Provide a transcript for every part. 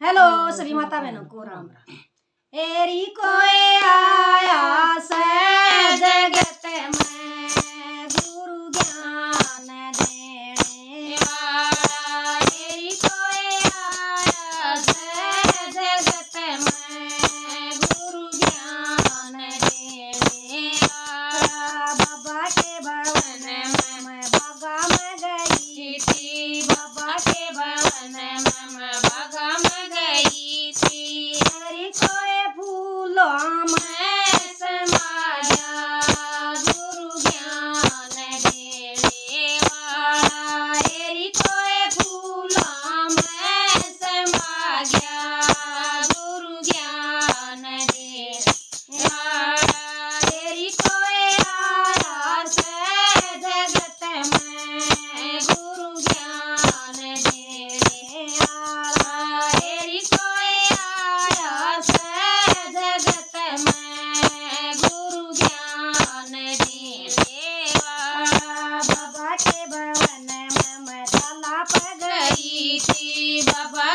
Hello सभी माता बहनों को राम राम। एरी को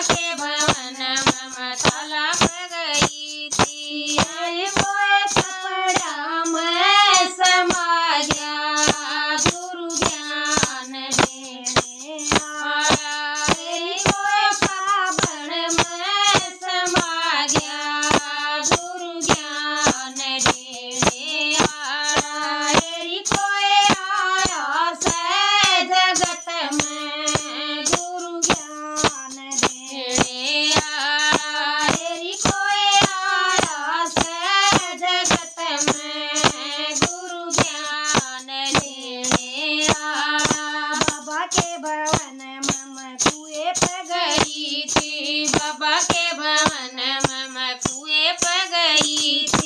के भवन मम तला तप गई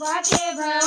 Bye, Kayla.